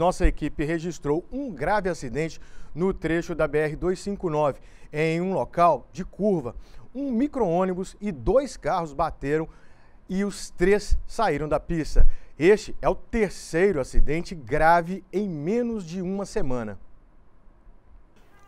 Nossa equipe registrou um grave acidente no trecho da BR-259, em um local de curva. Um micro-ônibus e dois carros bateram e os três saíram da pista. Este é o terceiro acidente grave em menos de uma semana.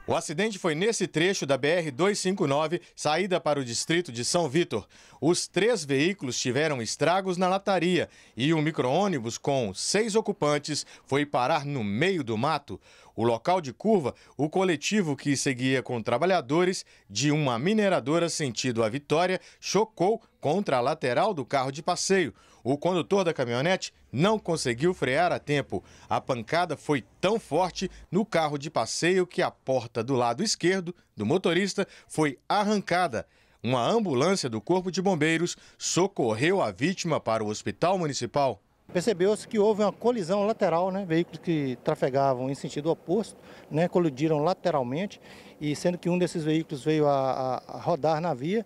O acidente foi nesse trecho da BR-259, saída para o distrito de São Vitor. Os três veículos tiveram estragos na lataria e um micro-ônibus com seis ocupantes foi parar no meio do mato. O local de curva, o coletivo que seguia com trabalhadores de uma mineradora sentido a Vitória, chocou contra a lateral do carro de passeio. O condutor da caminhonete não conseguiu frear a tempo. A pancada foi tão forte no carro de passeio que a porta do lado esquerdo do motorista foi arrancada. Uma ambulância do Corpo de Bombeiros socorreu a vítima para o hospital municipal. Percebeu-se que houve uma colisão lateral, né? veículos que trafegavam em sentido oposto, né? colidiram lateralmente, e sendo que um desses veículos veio a, a, rodar na via,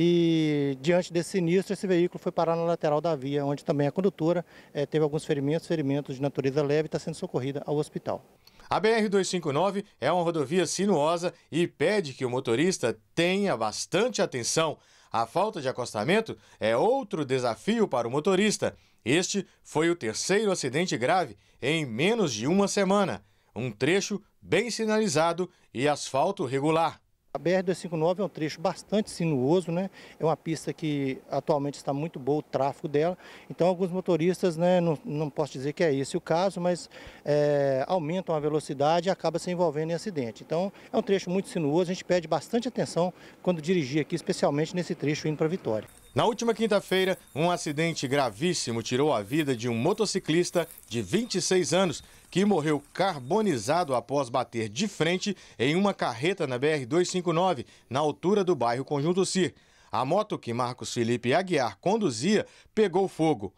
e diante desse sinistro, esse veículo foi parar na lateral da via, onde também a condutora eh, teve alguns ferimentos, ferimentos de natureza leve e está sendo socorrida ao hospital. A BR-259 é uma rodovia sinuosa e pede que o motorista tenha bastante atenção. A falta de acostamento é outro desafio para o motorista. Este foi o terceiro acidente grave em menos de uma semana. Um trecho bem sinalizado e asfalto regular. A BR-259 é um trecho bastante sinuoso, né? É uma pista que atualmente está muito boa o tráfego dela. Então, alguns motoristas, né, não, não posso dizer que é esse o caso, mas é, aumentam a velocidade e acaba se envolvendo em acidente. Então, é um trecho muito sinuoso, a gente pede bastante atenção quando dirigir aqui, especialmente nesse trecho indo para Vitória. Na última quinta-feira, um acidente gravíssimo tirou a vida de um motociclista de 26 anos que morreu carbonizado após bater de frente em uma carreta na BR-259, na altura do bairro Conjunto Cir. A moto que Marcos Felipe Aguiar conduzia pegou fogo.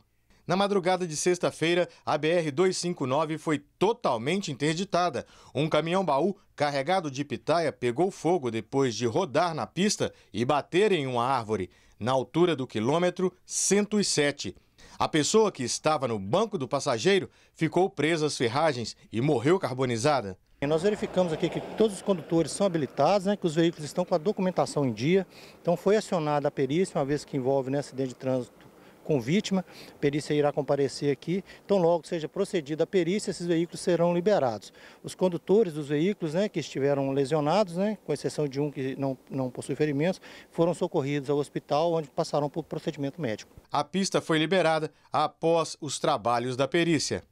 Na madrugada de sexta-feira, a BR-259 foi totalmente interditada. Um caminhão-baú carregado de pitaia pegou fogo depois de rodar na pista e bater em uma árvore, na altura do quilômetro 107. A pessoa que estava no banco do passageiro ficou presa às ferragens e morreu carbonizada. Nós verificamos aqui que todos os condutores são habilitados, né, que os veículos estão com a documentação em dia. Então foi acionada a perícia, uma vez que envolve né, acidente de trânsito com vítima. A perícia irá comparecer aqui. Então, logo seja procedida a perícia, esses veículos serão liberados. Os condutores dos veículos né, que estiveram lesionados, né, com exceção de um que não, não possui ferimentos, foram socorridos ao hospital, onde passaram por procedimento médico. A pista foi liberada após os trabalhos da perícia.